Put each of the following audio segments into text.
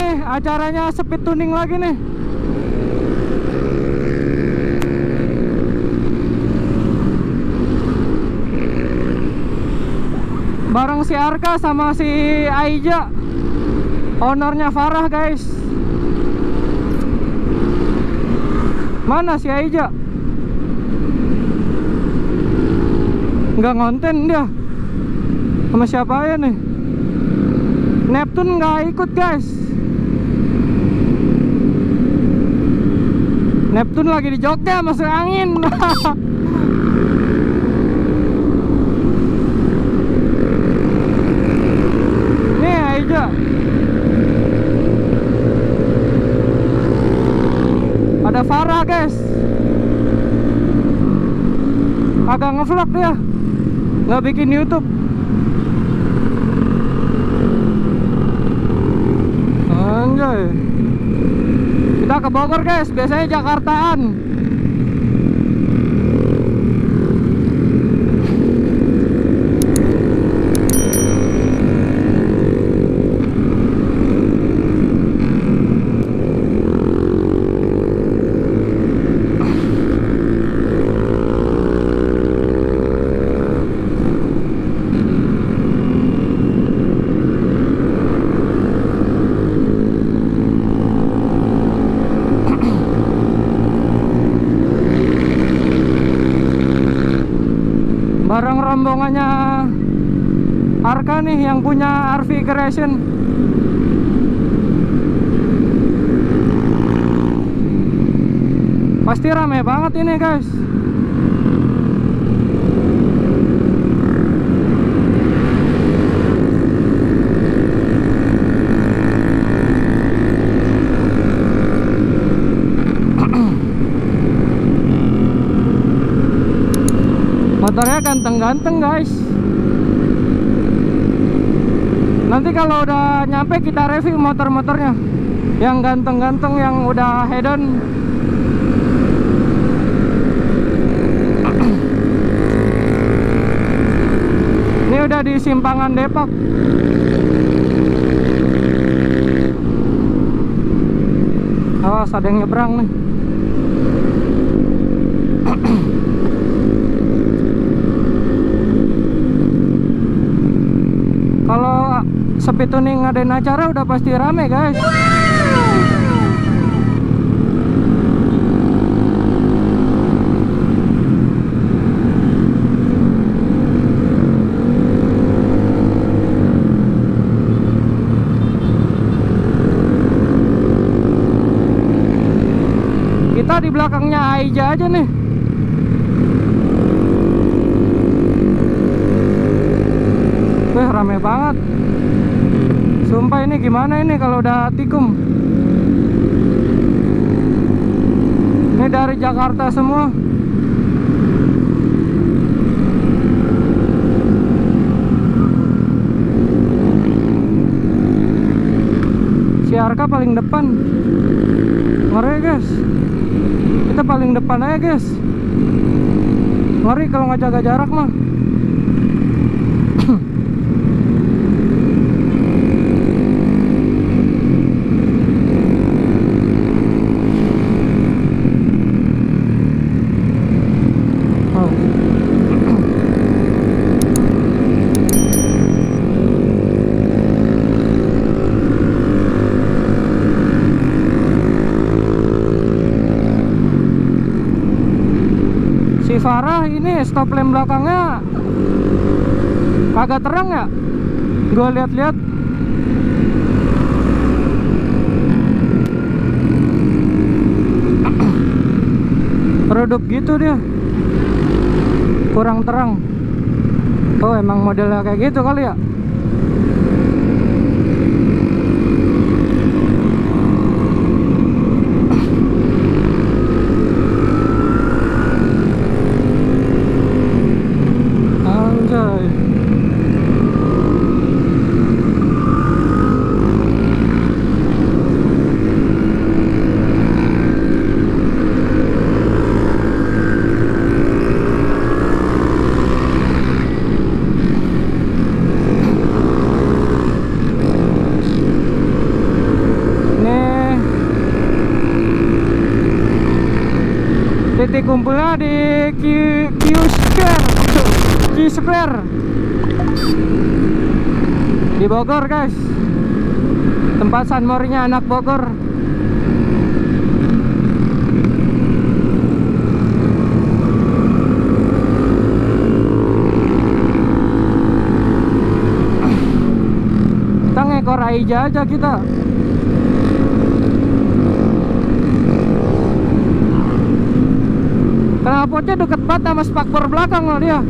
Ini acaranya speed tuning lagi nih. Bareng si Arka sama si Aija. Ownernya Farah guys. Mana si Aija? Nggak ngonten dia. Sama siapa ya nih? Neptune nggak ikut guys Neptune lagi di Jogja masuk angin. Nih Aija Ada Farah guys. Agak ngevlog dia. Nggak bikin Youtube Anjay Kita ke Bogor guys. Biasanya Jakartaan bareng rombongannya Arka nih yang punya RV Creation. Pasti rame banget ini guys motornya ganteng-ganteng guys. Nanti kalau udah nyampe kita review motor-motornya. Yang ganteng-ganteng yang udah hedon. Ini udah di simpangan Depok. Awas ada yang nyebrang nih kalau sepi tuning ngadain acara udah pasti rame guys. Kita di belakangnya Aija aja nih Wih rame banget Sumpah ini gimana ini kalau udah tikum? Ini dari Jakarta semua. Si Arka paling depan. Ngeri guys. Kita paling depan aja guys. Ngeri kalau nggak jaga jarak mah Si Farah ini stop lamp belakangnya kagak terang ya? Gue lihat-lihat redup gitu dia kurang terang. Oh emang modelnya kayak gitu kali ya anjay mah di Q, Q Square Q Square. Di Bogor guys. Tempat San Morinya anak Bogor. Kita ngekor aja aja kita. Knalpotnya deket banget sama spakbor belakang loh dia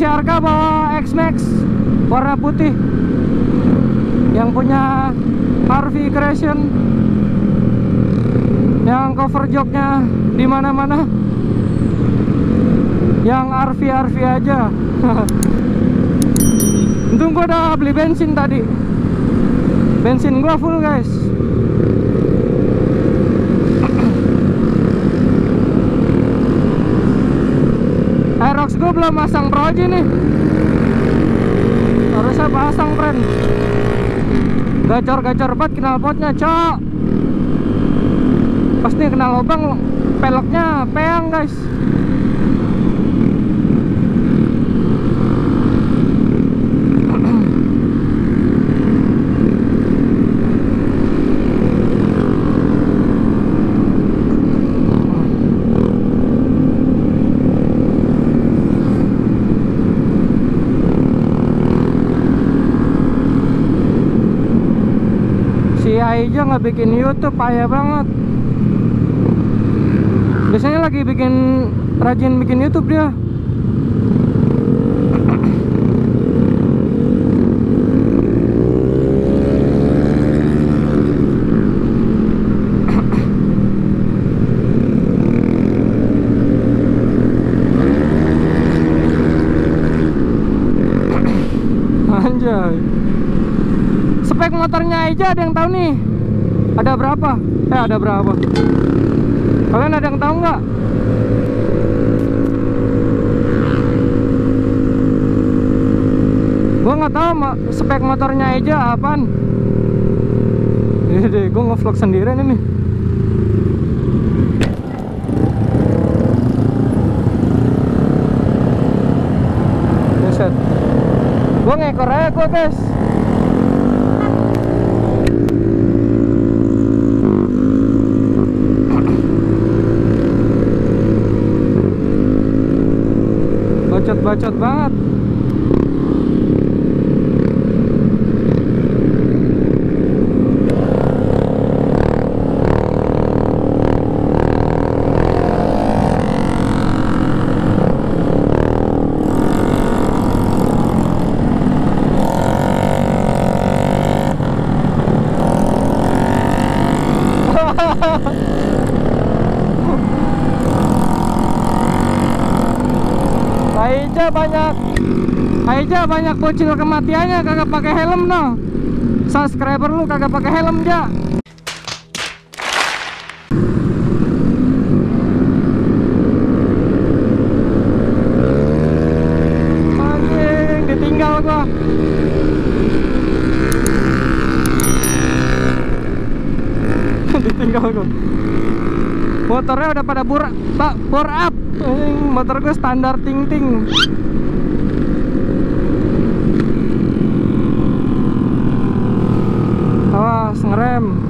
Ini si Arka bawa X-Max warna putih yang punya Harvey Creation yang cover joknya di mana-mana. Yang RV RV aja. Untung gua udah beli bensin tadi. Bensin gua full guys gue belum pasang proji nih. Harusnya pasang friend. Gacor-gacor banget knalpotnya cok. Pas nih kena lubang peleknya peang guys si Aija nggak bikin YouTube payah banget. Biasanya lagi bikin rajin bikin YouTube dia. Anjay. Spek motornya aja ada yang tahu nih ada berapa? Eh ada berapa? Kalian ada yang tahu nggak? Gua nggak tahu spek motornya aja apaan? Ini deh gua ngevlog sendirian ini. Buset. gua ngekor aja gua guys bacot-bacot banget Aija banyak. Aija banyak bocil kematiannya kagak pakai helm no. Subscriber lu kagak pakai helm ja. Anjing ditinggal gua. Ditinggal gua motornya udah pada bor bur up. Motor gue standar ting ting awas ngerem.